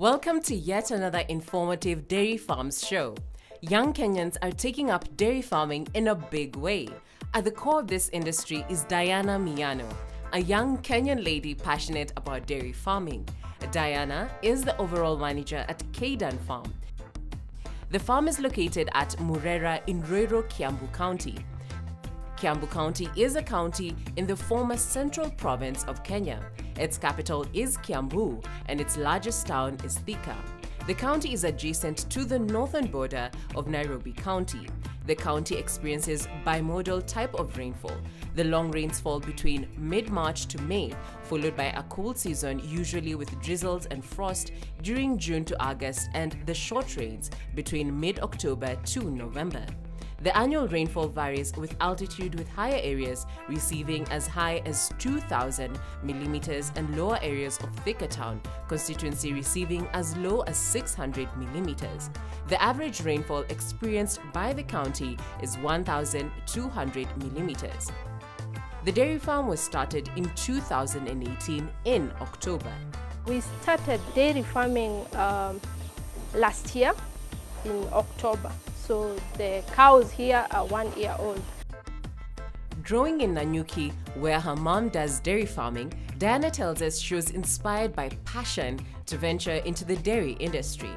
Welcome to yet another informative Dairy Farms show. Young Kenyans are taking up dairy farming in a big way. At the core of this industry is Diana Miano, a young Kenyan lady passionate about dairy farming. Diana is the overall manager at Kaydan Farm. The farm is located at Murera in Ruiru, Kiambu County. Kiambu County is a county in the former central province of Kenya. Its capital is Kiambu and its largest town is Thika. The county is adjacent to the northern border of Nairobi County. The county experiences bimodal type of rainfall. The long rains fall between mid-March to May, followed by a cool season usually with drizzles and frost during June to August and the short rains between mid-October to November. The annual rainfall varies with altitude with higher areas receiving as high as 2,000 millimeters and lower areas of Thika Town constituency receiving as low as 600 millimeters. The average rainfall experienced by the county is 1,200 millimeters. The dairy farm was started in 2018 in October. We started dairy farming um, last year in October. So the cows here are one year old. Growing in Nanyuki, where her mom does dairy farming, Diana tells us she was inspired by passion to venture into the dairy industry.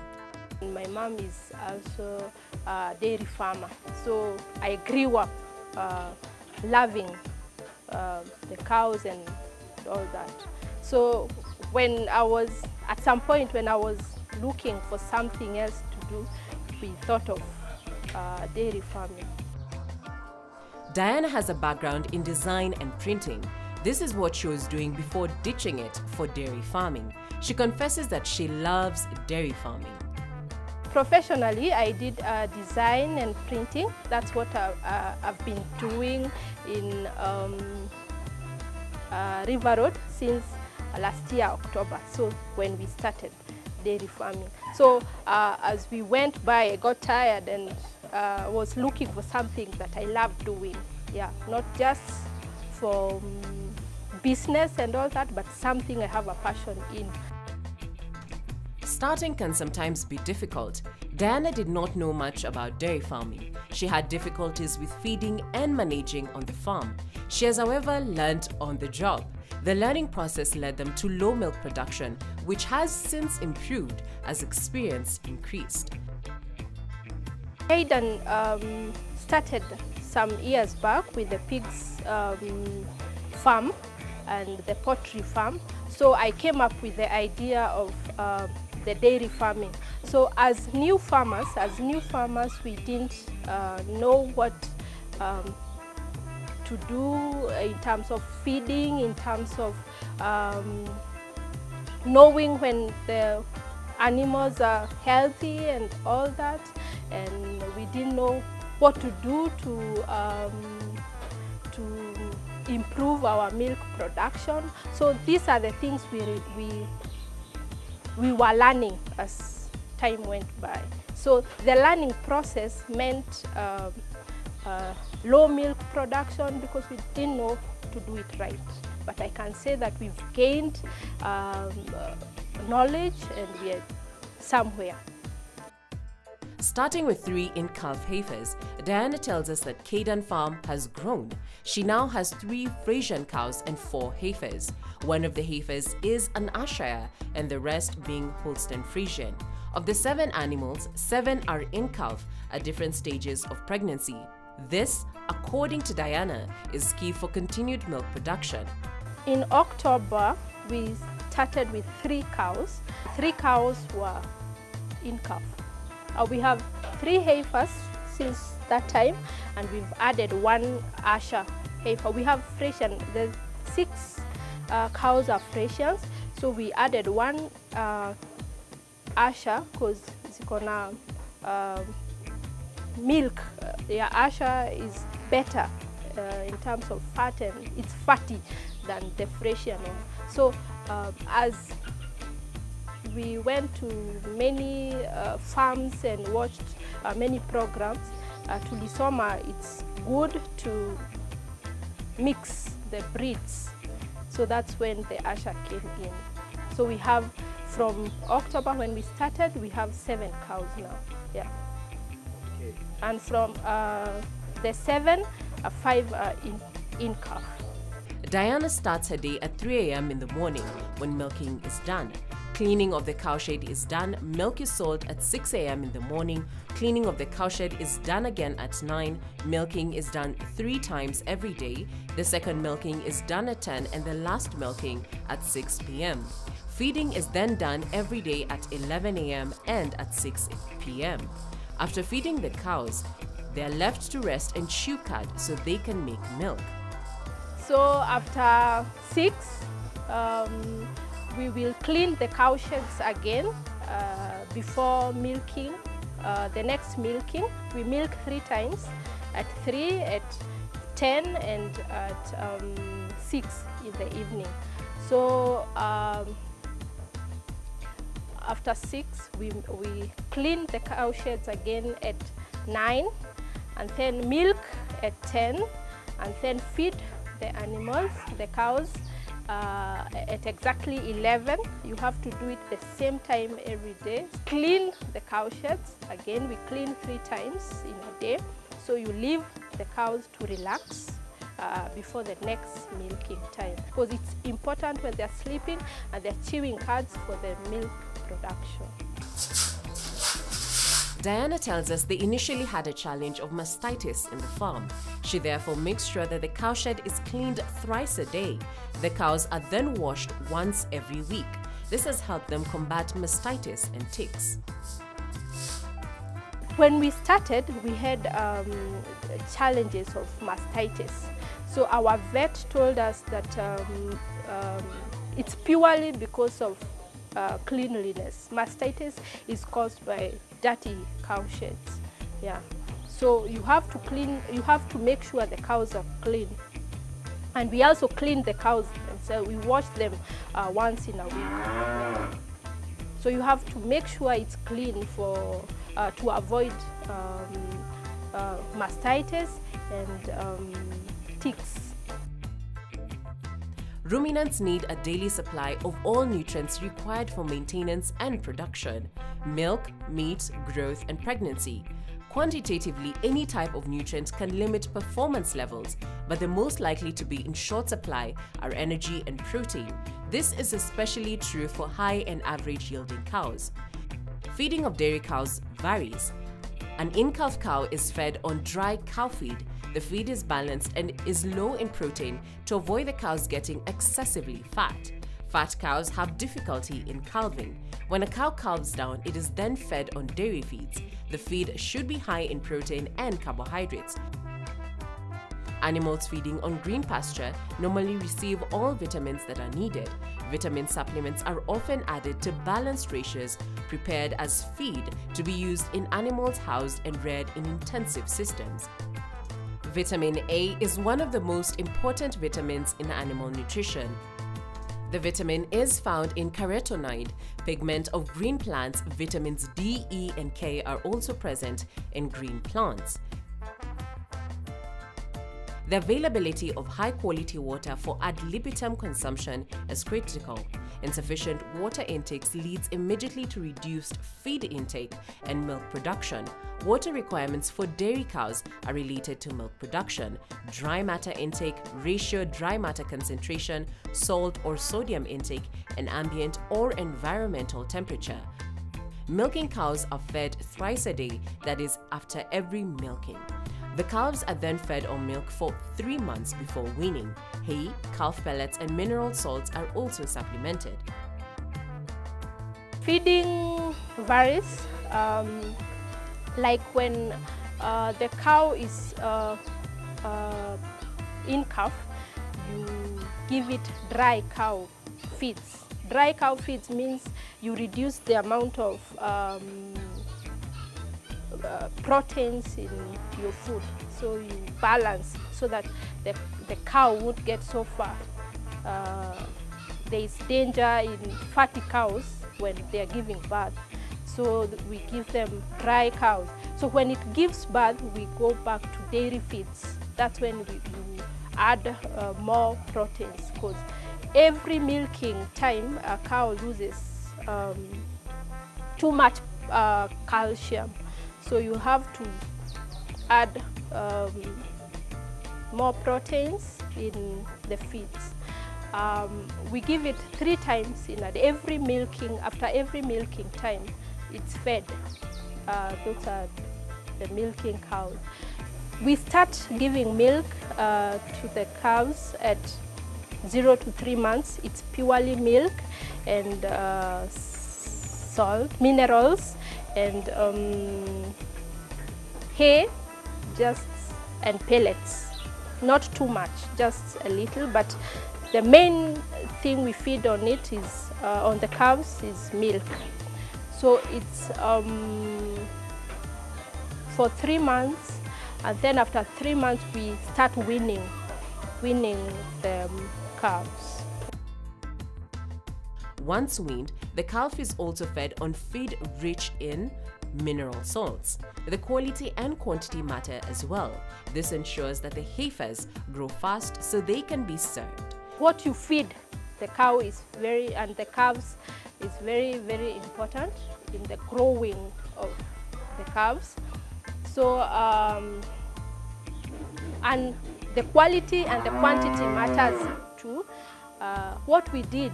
My mom is also a dairy farmer, so I grew up uh, loving uh, the cows and all that. So when I was, at some point when I was looking for something else to do, we thought of uh, dairy farming. Diana has a background in design and printing. This is what she was doing before ditching it for dairy farming. She confesses that she loves dairy farming. Professionally, I did uh, design and printing. That's what I, uh, I've been doing in um, uh, River Road since last year, October, so when we started dairy farming. So uh, as we went by, I got tired and uh, was looking for something that I love doing. Yeah, not just for um, business and all that, but something I have a passion in. Starting can sometimes be difficult. Diana did not know much about dairy farming. She had difficulties with feeding and managing on the farm. She has, however, learned on the job. The learning process led them to low milk production, which has since improved as experience increased. Hayden um, started some years back with the pigs um, farm and the poultry farm. So I came up with the idea of uh, the dairy farming. So as new farmers, as new farmers, we didn't uh, know what um, to do in terms of feeding, in terms of um, knowing when the animals are healthy and all that. And we didn't know what to do to, um, to improve our milk production. So these are the things we, we, we were learning as time went by. So the learning process meant um, uh, low milk production because we didn't know to do it right. But I can say that we've gained um, uh, knowledge and we are somewhere. Starting with three in-calf heifers, Diana tells us that Kaydan Farm has grown. She now has three Friesian cows and four heifers. One of the heifers is an Ayrshire and the rest being Holstein Friesian. Of the seven animals, seven are in-calf at different stages of pregnancy. This, according to Diana, is key for continued milk production. In October, we started with three cows. Three cows were in calf. Uh, we have three heifers since that time, and we've added one Ayrshire heifer. We have Friesian, the six uh, cows are Friesians, so we added one uh, Ayrshire because it's gonna um, milk. Uh, yeah, Ayrshire is better uh, in terms of fat and it's fatty than the Friesian one. So uh, as we went to many uh, farms and watched uh, many programs, uh, Tulisoma, it's good to mix the breeds. So that's when the Ayrshire came in. So we have from October when we started, we have seven cows now. Yeah. Okay. And from uh, the seven, uh, five are in, in calf. Diana starts her day at 3 a.m. in the morning when milking is done. Cleaning of the cowshed is done, milk is sold at 6 a.m. in the morning, cleaning of the cowshed is done again at 9, milking is done three times every day, the second milking is done at 10 and the last milking at 6 p.m. Feeding is then done every day at 11 a.m. and at 6 p.m. After feeding the cows, they are left to rest and chew cud so they can make milk. So after six, um, we will clean the cow sheds again uh, before milking. Uh, the next milking, we milk three times, at 3, at 10 and at um, 6 in the evening. So um, after 6, we, we clean the cow sheds again at 9 and then milk at 10 and then feed the animals, the cows, uh, at exactly 11. You have to do it the same time every day. Clean the cow sheds. Again, we clean three times in a day. So you leave the cows to relax uh, before the next milking time. Because it's important when they're sleeping and they're chewing cuds for the milk production. Diana tells us they initially had a challenge of mastitis in the farm. She therefore makes sure that the cowshed is cleaned thrice a day. The cows are then washed once every week. This has helped them combat mastitis and ticks. When we started, we had um, challenges of mastitis. So our vet told us that um, um, it's purely because of uh, cleanliness. Mastitis is caused by dirty cow sheds. Yeah. So you have to clean, you have to make sure the cows are clean. And we also clean the cows themselves. We wash them uh, once in a week. So you have to make sure it's clean for uh, to avoid um, uh, mastitis and um, ticks. Ruminants need a daily supply of all nutrients required for maintenance and production milk, meat, growth, and pregnancy. Quantitatively, any type of nutrient can limit performance levels, but the most likely to be in short supply are energy and protein. This is especially true for high and average yielding cows. Feeding of dairy cows varies. An in-calf cow is fed on dry cow feed. The feed is balanced and is low in protein to avoid the cows getting excessively fat. Fat cows have difficulty in calving. When a cow calves down, it is then fed on dairy feeds. The feed should be high in protein and carbohydrates. Animals feeding on green pasture normally receive all vitamins that are needed. Vitamin supplements are often added to balanced ratios prepared as feed to be used in animals housed and reared in intensive systems. Vitamin A is one of the most important vitamins in animal nutrition. The vitamin is found in carotenoid, pigment of green plants. Vitamins D, E, and K are also present in green plants. The availability of high quality water for ad libitum consumption is critical. Insufficient water intakes leads immediately to reduced feed intake and milk production. Water requirements for dairy cows are related to milk production. Dry matter intake, ratio dry matter concentration, salt or sodium intake, and ambient or environmental temperature. Milking cows are fed thrice a day, that is, after every milking. The calves are then fed on milk for three months before weaning. Hay, calf pellets, and mineral salts are also supplemented. Feeding varies. Um, like when uh, the cow is uh, uh, in calf, you give it dry cow feeds. Dry cow feeds means you reduce the amount of um, uh, proteins in your food. So you balance so that the, the cow won't get so far. Uh, there is danger in fatty cows when they are giving birth. So we give them dry cows. So when it gives birth, we go back to dairy feeds. That's when we, we add uh, more proteins because every milking time a cow loses um, too much uh, calcium. So you have to add um, more proteins in the feeds. Um, we give it three times in. Every milking, after every milking time, it's fed. Uh, those are the milking cows. We start giving milk uh, to the cows at zero to three months. It's purely milk and uh, salt, minerals, and um, hay, just and pellets. Not too much, just a little, but the main thing we feed on it is, uh, on the cows, is milk. So it's um, for three months, and then after three months we start weaning, weaning the um, calves. Once weaned, the calf is also fed on feed rich in mineral salts. The quality and quantity matter as well. This ensures that the heifers grow fast so they can be served. What you feed the cow is very, and the calves is very, very important in the growing of the calves. So, um, and the quality and the quantity matters too. Uh, what we did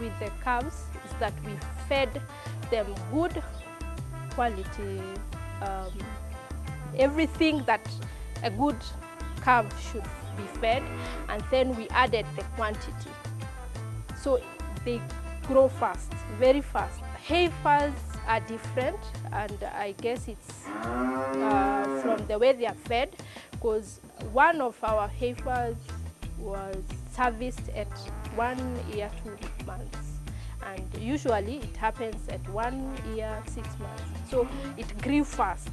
with the calves is that we fed them good quality, um, everything that a good calf should be fed, and then we added the quantity. So they grow fast, very fast. Heifers are different, and I guess it's uh, from the way they are fed, because one of our heifers was serviced at one year, two months. And usually it happens at one year, six months. So it grew fast.